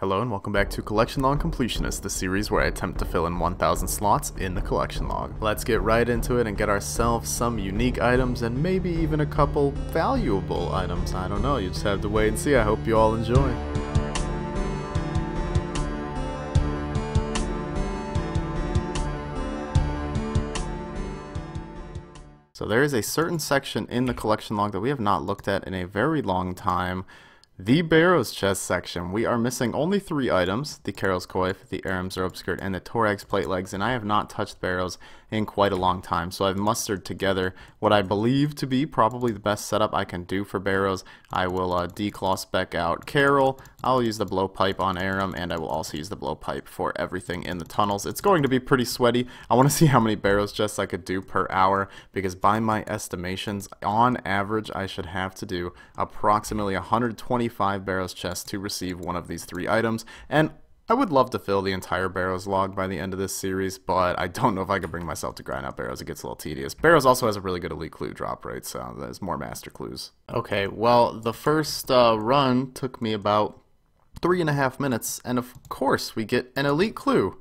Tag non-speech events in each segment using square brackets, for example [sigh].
Hello and welcome back to Collection Log Completionist, the series where I attempt to fill in 1000 slots in the collection log. Let's get right into it and get ourselves some unique items and maybe even a couple valuable items. I don't know, you just have to wait and see. I hope you all enjoy. So there is a certain section in the collection log that we have not looked at in a very long time. The Barrows chest section. We are missing only three items, the Karil's Coif, the Ahrim's robe skirt, and the Torag's plate legs, and I have not touched Barrows in quite a long time, so I've mustered together what I believe to be probably the best setup I can do for Barrows. I will uh, declaw spec out Karil, I'll use the blowpipe on Ahrim, and I will also use the blowpipe for everything in the tunnels. It's going to be pretty sweaty. I want to [laughs] see how many Barrows chests I could do per hour, because by my estimations, on average, I should have to do approximately 125 Barrows chests to receive one of these three items, and I would love to fill the entire Barrows log by the end of this series, but I don't know if I could bring myself to grind out Barrows. It gets a little tedious. Barrows also has a really good elite clue drop rate, so there's more master clues. Okay, well, the first uh, run took me about three and a half minutes, and of course we get an elite clue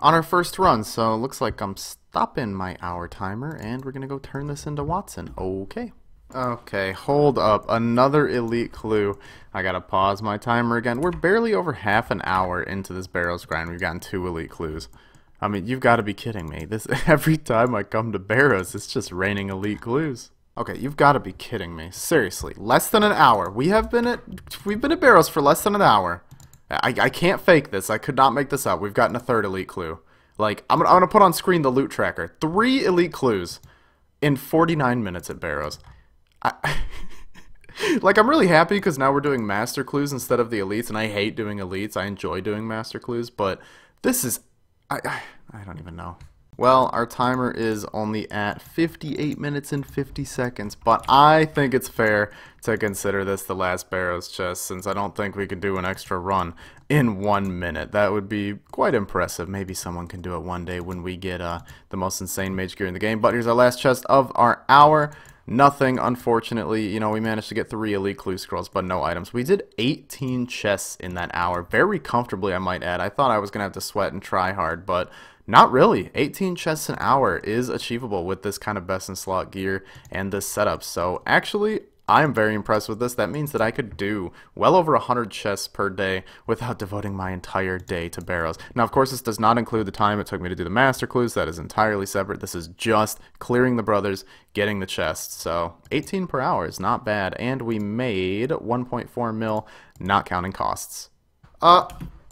on our first run, so it looks like I'm stopping my hour timer, and we're going to go turn this into Watson. Okay. Okay, hold up. Another elite clue. I gotta pause my timer again. We're barely over half an hour into this Barrows grind. We've gotten two elite clues. I mean, you've got to be kidding me. This [laughs] Every time I come to Barrows, it's just raining elite clues. Okay, you've got to be kidding me. Seriously, less than an hour. We have been at we've been at Barrows for less than an hour. I, I can't fake this. I could not make this up. We've gotten a third elite clue. Like, I'm gonna, I'm gonna put on screen the loot tracker. Three elite clues in 49 minutes at Barrows. I, [laughs] like I'm really happy because now we're doing master clues instead of the elites, and I hate doing elites. I enjoy doing master clues, but this is I I don't even know. Well, our timer is only at 58 minutes and 50 seconds, but I think it's fair to consider this the last Barrows chest since I don't think we could do an extra run in one minute. That would be quite impressive. Maybe someone can do it one day when we get uh, the most insane mage gear in the game. But here's our last chest of our hour. Nothing, unfortunately. You know, we managed to get three Elite Clue Scrolls, but no items. We did 18 chests in that hour. Very comfortably, I might add. I thought I was going to have to sweat and try hard, but not really. 18 chests an hour is achievable with this kind of best in slot gear and this setup. So actually, I'm very impressed with this. That means that I could do well over 100 chests per day without devoting my entire day to Barrows. Now, of course, this does not include the time it took me to do the master clues. That is entirely separate. This is just clearing the brothers, getting the chests. So 18 per hour is not bad. And we made 1.4 mil, not counting costs. Uh,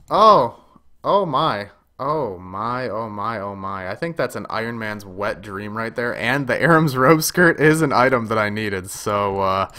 oh, oh my. Oh my, oh my, oh my. I think that's an Iron Man's wet dream right there. And the Ahrim's robe skirt is an item that I needed. So, uh,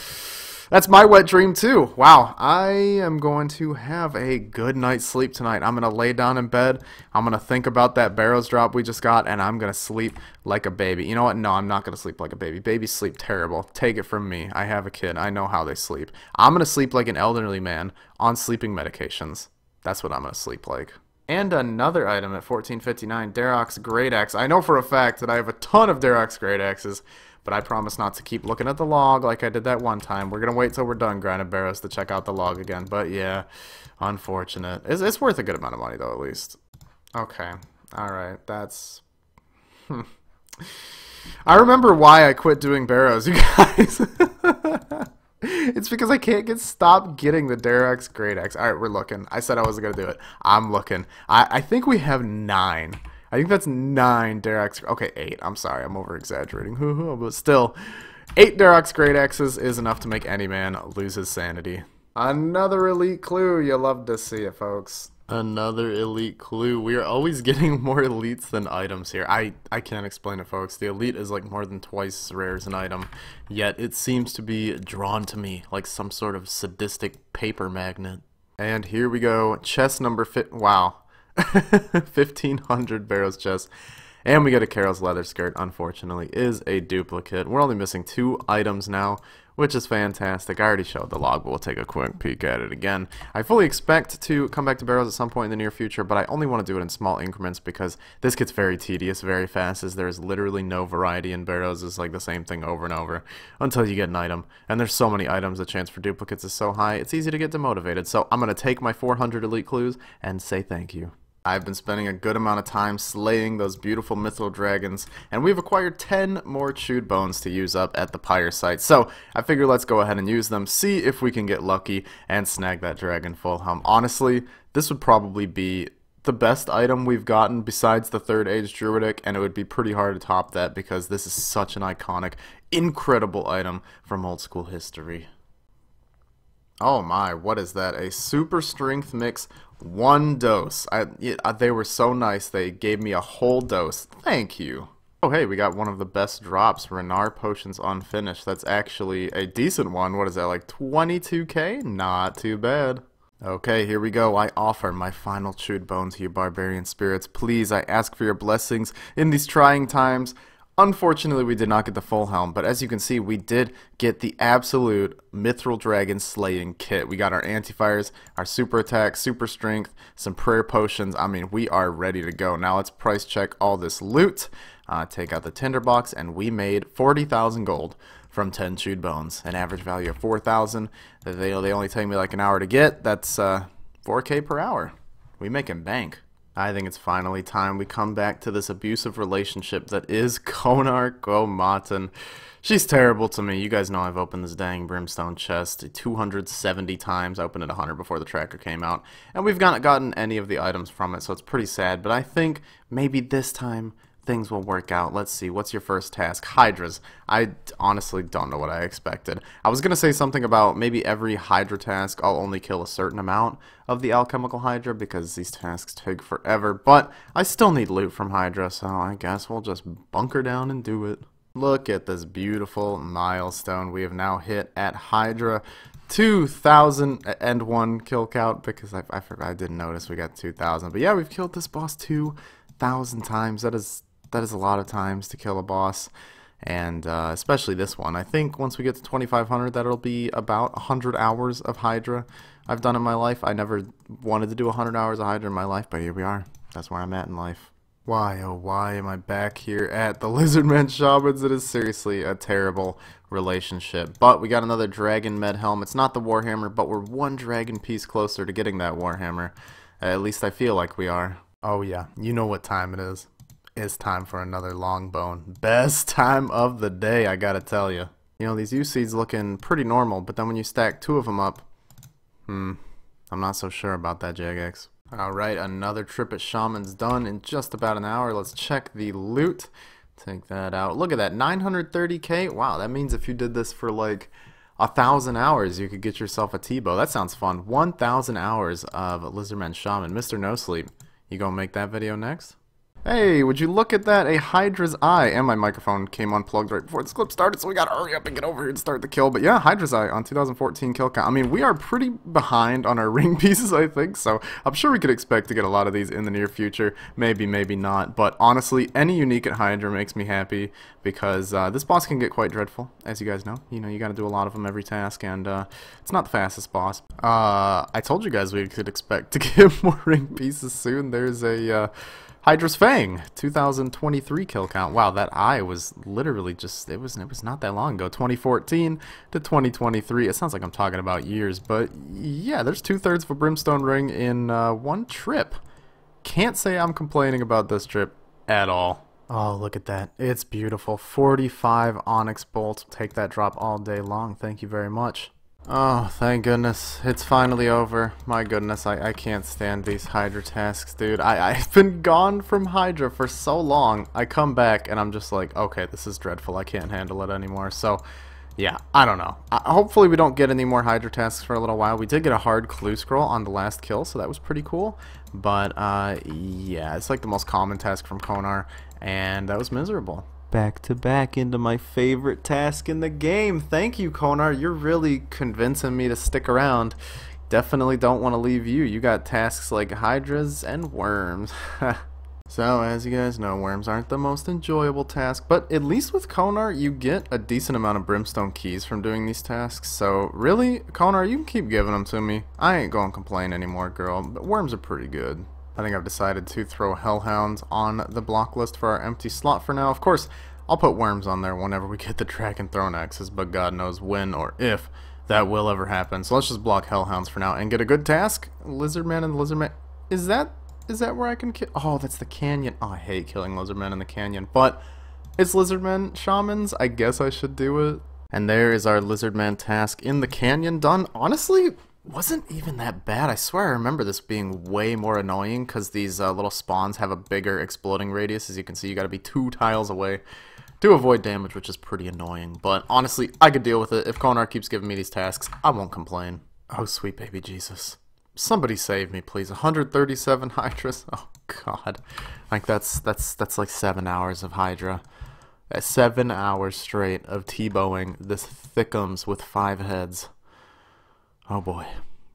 that's my wet dream too. Wow, I am going to have a good night's sleep tonight. I'm going to lay down in bed. I'm going to think about that Barrows drop we just got, and I'm going to sleep like a baby. You know what? No, I'm not going to sleep like a baby. Babies sleep terrible. Take it from me. I have a kid. I know how they sleep. I'm going to sleep like an elderly man on sleeping medications. That's what I'm going to sleep like. And another item at 1459, Dharok's Great Axe. I know for a fact that I have a ton of Dharok's Great Axes, but I promise not to keep looking at the log like I did that one time. We're going to wait till we're done grinding Barrows to check out the log again. But yeah, unfortunate. It's, it's worth a good amount of money though, at least. Okay. Alright, that's... Hmm. I remember why I quit doing Barrows, you guys. [laughs] [laughs] It's because I can't get stopped getting the Dharok's Great Axe. All right, we're looking. I said I wasn't to do it. I'm looking. I, I think we have nine. I think that's nine Dharok's. Okay, eight. I'm sorry. I'm over exaggerating. [laughs] But still, eight Dharok's Great Axes is enough to make any man lose his sanity. Another elite clue. You love to see it, folks. Another elite clue. We are always [laughs] getting more elites than items here. I, I can't explain it, folks. The elite is like more than twice as rare as an item, yet it seems to be drawn to me like some sort of sadistic paper magnet. And here we go. Chest number fit. Wow. [laughs] 1500 Barrows chest. And we get a Karil's leather skirt, unfortunately, is a duplicate. We're only missing two items now, which is fantastic. I already showed the log, but we'll take a quick peek at it again. I fully expect to come back to Barrows at some point in the near future, but I only want to do it in small increments because this gets very tedious very fast as there's literally no variety in Barrows. It's like the same thing over and over until you get an item. And there's so many items, the chance for duplicates is so high, it's easy to get demotivated. So I'm going to take my 400 elite clues and say thank you. I've been spending a good amount of time slaying those beautiful mithril dragons, and we've acquired 10 more chewed bones to use up at the pyre site. So I figure let's go ahead and use them, see if we can get lucky, and snag that dragon full helm. Honestly, this would probably be the best item we've gotten besides the third age druidic and it would be pretty hard to top that because this is such an iconic incredible item from old school history Oh my, what is that? A super strength mix, one dose. I, uh, they were so nice, they gave me a whole dose. Thank you. Oh hey, we got one of the best drops, Ranarr Potions Unfinished. That's actually a decent one. What is that, like 22k? Not too bad. Okay, here we go. I offer my final chewed bone to you, barbarian spirits. Please, I ask for your blessings in these trying times. Unfortunately, we did not get the full helm, but as you can see, we did get the absolute Mithril Dragon slaying kit. We got our anti-fires, our super attack, super strength, some prayer potions. I mean, we are ready to go. Now let's price check all this loot, uh, take out the tinderbox, and we made 40,000 gold from 10 chewed bones. An average value of 4,000. They, they only take me like an hour to get. That's uh, 4K per hour. We making bank. I think it's finally time we come back to this abusive relationship that is [laughs] Konar quo Maten. She's terrible to me. You guys know I've opened this dang brimstone chest 270 times. I opened it 100 before the tracker came out. And we've not gotten any of the items from it, so it's pretty sad. But I think maybe this time things will work out. Let's see. What's your first task? Hydras. I honestly don't know what I expected. I was going to say something about maybe every Hydra task I'll only kill a certain amount of the alchemical Hydra because these tasks take forever. But I still need loot from Hydra, so I guess we'll just bunker down and do it. Look at this beautiful milestone we have now hit at Hydra. 2,001 kill count because I, I, I didn't notice we got 2,000. But yeah, we've killed this boss 2,000 times. That is that is a lot of times to kill a boss and uh, especially this one. I think once we get to 2500 that'll be about 100 hours of Hydra I've done in my life. I never wanted to do 100 hours of Hydra in my life, but here we are. That's where I'm at in life. Why, oh why am I back here at the [laughs] Lizardmen Shamans? It is seriously a terrible relationship. But we got another Dragon Med Helm. It's not the Warhammer, but we're one dragon piece closer to getting that Warhammer. At least I feel like we are. Oh yeah, you know what time it is it's time for another long bone. Best time of the day, I gotta tell you. You know, these yew seeds looking pretty normal, but then when you stack two of them up, hmm, I'm not so sure about that, Jagex. Alright, another trip at Shaman's done in just about an hour. Let's check the loot. Take that out. Look at that, 930k. Wow, that means if you did this for like a thousand hours, you could get yourself a T-bow. That sounds fun. 1,000 hours of Lizardman Shaman. Mr. No Sleep, you gonna make that video next? Hey, would you look at that? A Hydra's Eye. And my microphone came unplugged right before this clip started, so we gotta hurry up and get over here and start the kill. But yeah, Hydra's Eye on 2014 kill count. I mean, we are pretty behind on our [laughs] ring pieces, I think, so I'm sure we could expect to get a lot of these in the near future. Maybe, maybe not. But honestly, any unique at Hydra makes me happy because uh, this boss can get quite dreadful, as you guys know. You know, you gotta do a lot of them every task, and uh, it's not the fastest boss. Uh, I told you guys we could expect to [laughs] get more ring pieces soon. There's a... Hydra's Fang, 2023 kill count. Wow, that eye was literally just, it was, it was not that long ago. 2014 to 2023. It sounds like I'm talking about years, but yeah, there's two-thirds of a Brimstone Ring in uh, one trip. Can't say I'm complaining about this trip at all. Oh, look at that. It's beautiful. 45 Onyx Bolts. Take that drop all day long. Thank you very much. Oh, thank goodness. It's finally over. My goodness, I, I can't stand these Hydra tasks, dude. I, [laughs] I've been gone from Hydra for so long. I come back and I'm just like, okay, this is dreadful. I can't handle it anymore. So, yeah, I don't know. Uh, hopefully we don't get any more Hydra tasks for a little while. We did get a hard clue scroll on the last kill, so that was pretty cool. But, uh, yeah, it's like the most common task from Konar, and that was miserable back to back into my favorite task in the game. Thank you, Konar. You're really convincing me to stick around. Definitely don't want to leave you. You got tasks like hydras and worms. [laughs] So, as you guys know, worms aren't the most enjoyable task, but at least with Konar, you get a decent amount of brimstone keys from doing these tasks. So, really, Konar, you can keep giving them to me. I ain't gonna complain anymore, girl, but worms are pretty good. I think I've decided to throw Hellhounds on the block list for our empty slot for now. Of course, I'll put worms on there whenever we [laughs] get the Dragon Thrownaxes, but God knows when or if that will ever happen. So let's just block Hellhounds for now and get a good task. Lizardman and Lizardman. Is that is that where I can kill? Oh, that's the canyon. Oh, I hate killing lizardmen in the canyon, but it's lizardmen shamans. I guess I should do it. And there is our lizardman task in the canyon done. Honestly, wasn't even that bad. I swear I remember this being way more annoying because these uh, little spawns have a bigger exploding radius. As you can see, you got to be two tiles away to avoid damage, which is pretty annoying. But honestly, I could deal with it. If Konar keeps giving me these tasks, I won't complain. Oh, sweet baby Jesus. Somebody save me, please. 137 Hydras. [laughs] Oh God, like that's that's that's like seven hours of Hydra. Uh, seven hours straight of T-bowing this thickums with five heads. Oh boy.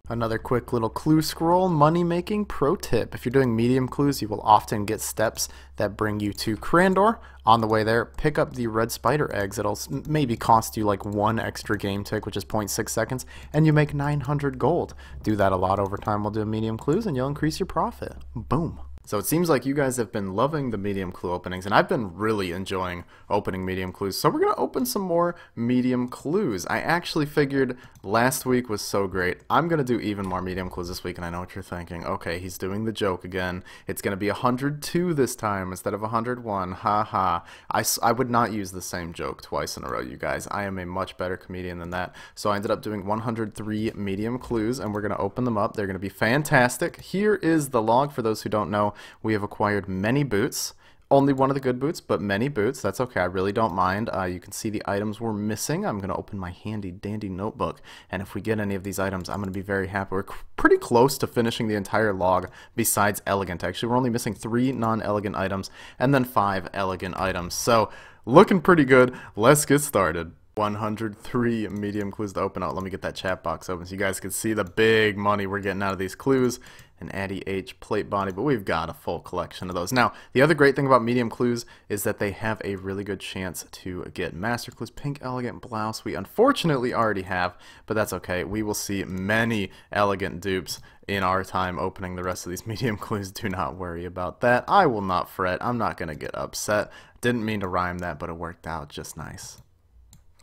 Another quick little clue scroll money making pro tip. If you're doing medium clues, you will often get steps that bring you to Crandor. On the way there, pick up the red spider eggs. It'll maybe cost you like one extra game tick, which is 0.6 seconds, and you make 900 gold. Do that a lot over time while doing medium clues, and you'll increase your profit. Boom. So it seems like you guys have been loving the medium clue openings, and I've been really enjoying opening medium clues. So we're going to open some more medium clues. I actually figured last week was so great. I'm going to do even more medium clues this week, and I know what you're thinking. Okay, he's doing the joke again. It's going to be 102 this time instead of 101. Ha ha. I, I would not use the same joke twice in a row, you guys. I am a much better comedian than that. So I ended up doing 103 medium clues, and we're going to open them up. They're going to be fantastic. Here is the log for those who don't know we have acquired many boots. Only one of the good boots, but many boots. That's okay. I really don't mind. Uh, you can see the items we're missing. I'm going to open my handy dandy notebook. And if we get any of these items, I'm going to be very happy. We're pretty close to finishing the entire log besides elegant. Actually, we're only missing three non-elegant items and then five elegant items. So looking pretty good. Let's get started. 103 medium clues to open out. Let me get that chat box open so you guys can see the big money we're getting out of these clues. An Addy H plate body, but we've got a full collection of those. Now, the other great thing about medium clues is that they have a really good chance to get master clues. Pink elegant blouse we unfortunately already have, but that's okay. We will see many elegant dupes in our time opening the rest of these [laughs] medium clues. Do not worry about that. I will not fret. I'm not going to get upset. Didn't mean to rhyme that, but it worked out just nice.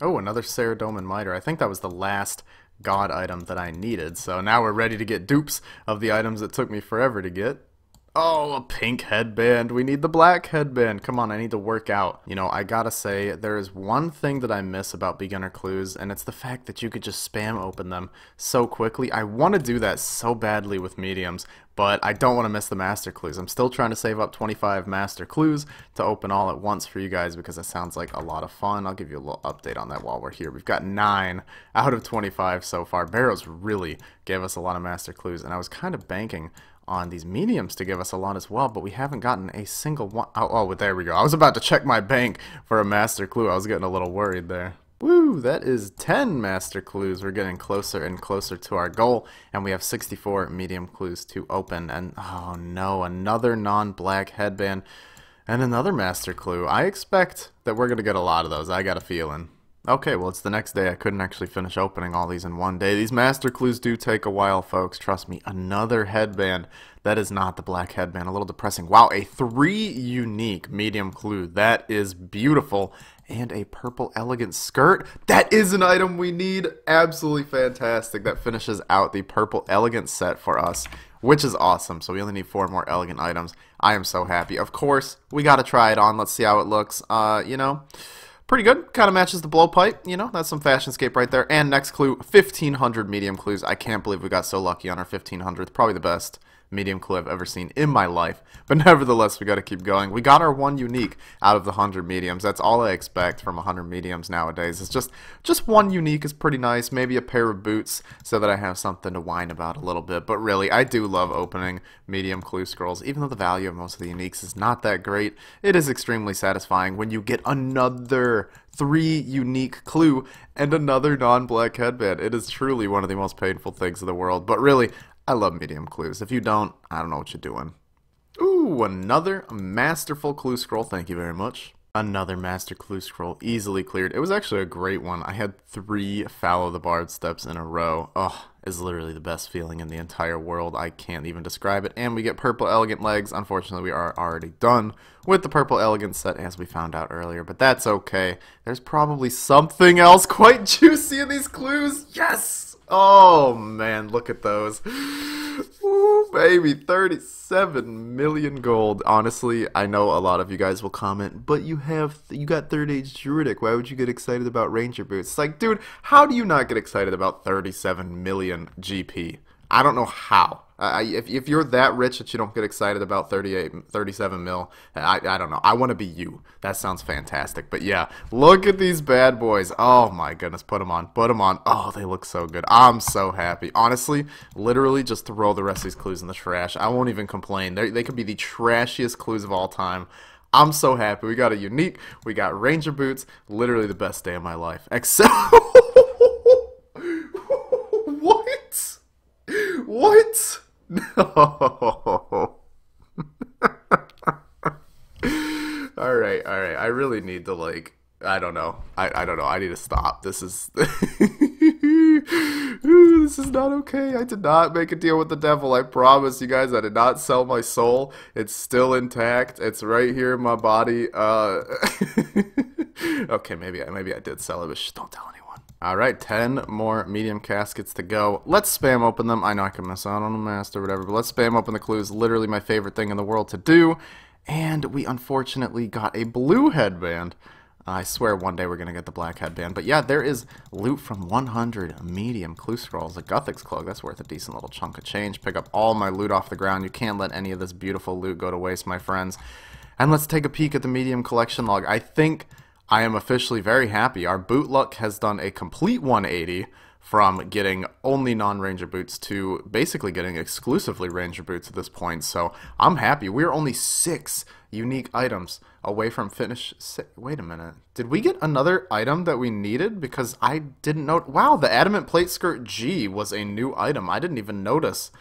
Oh, another Saradomin Miter. I think that was the last god item that I needed. So now we're ready to get dupes of the items that took me forever to get. Oh, a pink headband. We need the black headband. Come on, I need to work out. You know, I gotta say, there is one thing that I miss about beginner clues, and it's the fact that you could just spam open them so quickly. I want to do that so badly with mediums, but I don't want to miss the master clues. I'm still trying to save up 25 master clues to open all at once for you guys because it sounds like a lot of fun. I'll give you a little update on that while we're here. We've got 9 out of 25 so far. Barrows really gave us a lot of master clues, and I was kind of banking on these mediums to give us a lot as well, but we haven't gotten a single one. Oh, oh, there we go. I was about to check my bank for a master clue. I was getting a little worried there. Woo, that is 10 master clues. We're getting closer and closer to our goal, and we have 64 medium clues to open. And oh no, another non-black headband and another master clue. I expect that we're going to get a lot of those. I got a feeling. Okay, well, it's the next day. I couldn't actually finish opening all these in one day. These master clues do take a while, folks. Trust me. Another headband. That is not the black headband. A little depressing. Wow, a three unique medium clue. That is beautiful. And a purple elegant skirt. That is an item we need. Absolutely fantastic. That finishes out the purple elegant set for us, which is awesome. So we only need four more elegant items. I am so happy. Of course, we got to try it on. Let's see how it looks. Uh, you know pretty good. Kind of matches the blowpipe. You know, that's some fashionscape right there. And next clue, 1500 medium clues. I can't believe we got so lucky on our 1500th. Probably the best medium clue I've ever seen in my life. But [laughs] nevertheless, we got to keep going. We got our one unique out of the 100 mediums. That's all I expect from 100 mediums nowadays. It's just just one unique is pretty nice. Maybe a pair of boots so that I have something to whine about a little bit. But really, I do love opening medium clue scrolls. Even though the value of most of the uniques is not that great, it is extremely satisfying when you get another three unique clue and another non-black headband. It is truly one of the most painful things in the world. But really, I love medium clues. If you don't, I don't know what you're doing. Ooh, another masterful clue scroll. Thank you very much. Another master clue scroll, easily cleared. It was actually a great one. I had three follow the bard steps in a row. Oh, is literally the best feeling in the entire world. I can't even describe it. And we get purple elegant legs. Unfortunately, we are already done with the purple elegant set as we found out earlier, but that's okay. There's probably something else quite [laughs] juicy in these clues. Yes! Oh man, look at those. Ooh, baby, 37 million gold. Honestly, I know a lot of you guys will comment, but you have you got third age druidic. Why would you get excited about ranger boots? It's like, dude, how do you not get excited about 37 million GP? I don't know how. Uh, if, if you're that rich that you don't get excited about 38, 37 mil, I, I don't know. I want to be you. That sounds fantastic. But yeah, look at these bad boys. Oh my goodness, put them on, put them on. Oh, they look so good. I'm so happy. Honestly, literally just throw the rest of these clues in the trash. I won't even complain. They're, they could be the trashiest clues of all time. I'm so happy. We got a unique. We got ranger boots. Literally the best day of my life. Except. [laughs] what? What? No. [laughs] all right, all right. I really need to like. I don't know. I, I don't know. I need to stop. This is. [laughs] Ooh, this is not okay. I did not make a deal with the devil. I promise you guys, I did not sell my soul. It's still intact. It's right here in my body. Uh, [laughs] okay, maybe I maybe I did sell it, but shh, don't tell anyone. Alright, 10 more medium caskets to go. Let's spam open them. I know I can miss out on a master or whatever, but let's spam open the clues. Literally my favorite thing in the world to do. And we unfortunately got a blue headband. I swear one day we're going to get the black headband. But yeah, there is loot from 100 medium clue scrolls. A Guthix cloak, that's worth a decent little chunk of change. Pick up all my loot off the ground. You can't let any of this beautiful loot go to waste, my friends. And let's take a peek at the medium collection log. I think I am officially very happy. Our boot luck has done a complete 180 from getting only non-ranger boots to basically getting exclusively ranger boots at this point. So I'm happy. We're only six unique items away from finish. Wait a minute. Did we get another item that we needed? Because I didn't know. Wow, the adamant plate skirt G was a new item. I didn't even notice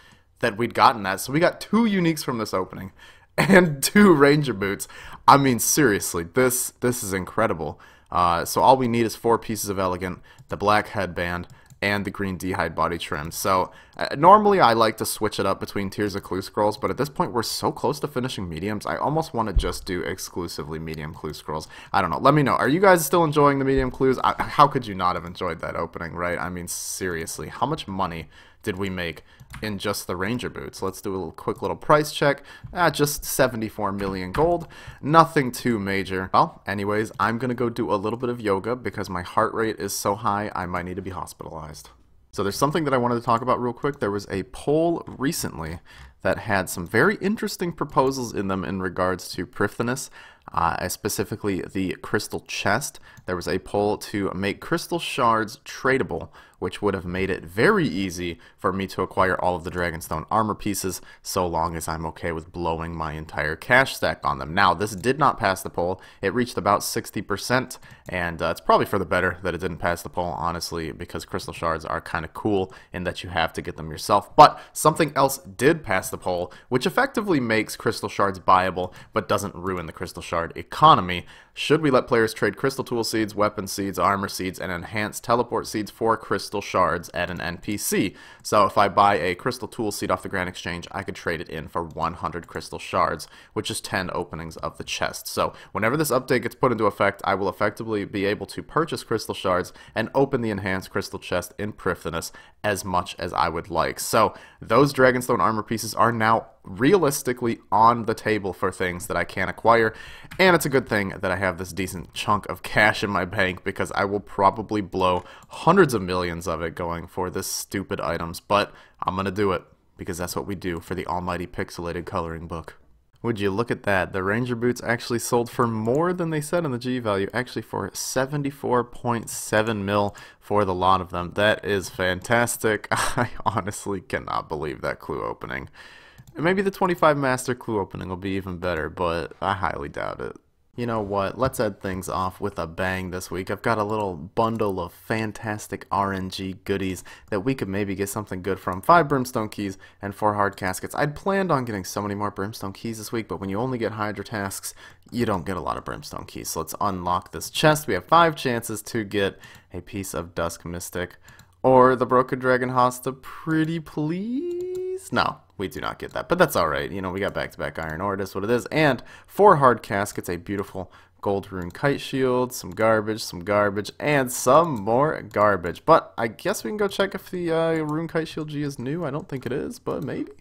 that we'd gotten that. So we got two uniques from this opening [laughs] and two ranger boots. I mean, seriously, this this is incredible. Uh, so all we need is four pieces of elegant, the black headband, and the green d'hide body trim. So uh, normally I like to switch it up between tiers of clue scrolls, but at this point we're so close to finishing mediums, I almost want to just do exclusively medium clue scrolls. I don't know. Let me know. Are you guys still enjoying the medium clues? I, how could you not have enjoyed that opening, right? I mean, seriously, how much money did we make in just the Ranger boots. Let's do a little quick little price check. Ah, just 74 million gold. Nothing too major. Well, anyways, I'm going to go do a little bit of yoga because my heart rate is so high I might need to be hospitalized. So there's something that I wanted to talk about real quick. There was a poll recently that had some very interesting proposals in them in regards to Prifddinas, uh, specifically the crystal chest. There was a poll to make crystal shards tradable which would have made it very easy for me to acquire all of the Dragonstone armor pieces, so long as I'm okay with blowing my entire cash stack on them. Now, this did not pass the poll. It reached about 60%, and uh, it's probably for the better that it didn't pass the poll, honestly, because crystal shards are kind of cool in that you have to get them yourself. But something else did pass the poll, which effectively makes crystal shards buyable, but doesn't ruin the crystal shard economy. Should we let players trade crystal tool seeds, weapon seeds, armor seeds, and enhanced teleport seeds for crystal shards at an NPC? So if I buy a crystal tool seed off the Grand Exchange, I could trade it in for 100 crystal shards, which is 10 openings of the chest. So whenever this update gets put into effect, I will effectively be able to purchase crystal shards and open the enhanced crystal chest in Prifddinas as much as I would like. So those Dragonstone armor pieces are now realistically on the table for things that I can't acquire. And it's a good thing that I have this decent chunk of cash in my bank because I will probably blow hundreds of millions of it going for this stupid items. But I'm going to do it because that's what we do for the almighty pixelated coloring book. Would you look at that? The Ranger boots actually sold for more than they said in the G value, actually for 74.7 mil for the lot of them. That is fantastic. [laughs] I honestly cannot believe that clue opening. Maybe the 25 Master Clue opening will be even better, but I highly doubt it. you know what, let's end things off with a bang this week. I've got a little bundle of fantastic RNG goodies that we could maybe get something good from. Five Brimstone Keys and four Hard Caskets. I'd planned on getting so many more Brimstone Keys this week, but when you only get Hydra Tasks, you don't get a lot of Brimstone Keys. So let's unlock this chest. We have five chances to get a piece of Dusk Mystic or the Broken Dragon Hasta. Pretty please? No, we do not get that, but that's alright. You know, we got back-to-back -back Iron Ore, that's what it is. And four hard caskets, a beautiful gold rune kite shield, some garbage, some garbage, and some more garbage. But I guess we can go check if the uh, rune kite shield G is new. I don't think it is, but maybe.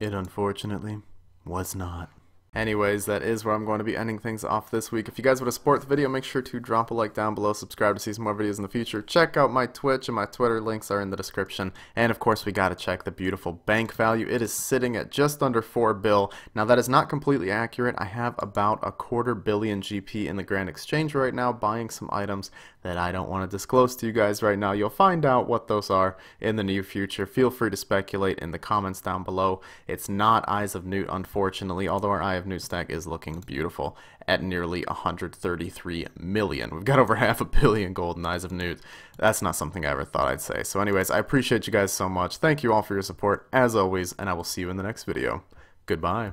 It unfortunately was not. Anyways, that is where I'm going to be ending things off this week. If you guys want to support the video, make sure to drop a like down below, subscribe to see some more videos in the future. Check out my Twitch and my Twitter links are in the description. And of course, we got to check the beautiful bank value. It is sitting at just under 4 bill. Now, that is not completely accurate. I have about a quarter billion GP in the Grand Exchange right now, buying some items that I don't want to disclose to you guys right now. You'll find out what those are in the near future. Feel free to speculate in the comments down below. It's not Eyes of Newt, unfortunately, although our Eye of Newt stack is looking beautiful at nearly 133 million. We've got over [laughs] half a billion golden Eyes of Newt. That's not something I ever thought I'd say. So anyways, I appreciate you guys so much. Thank you all for your support, as always, and I will see you in the next video. Goodbye.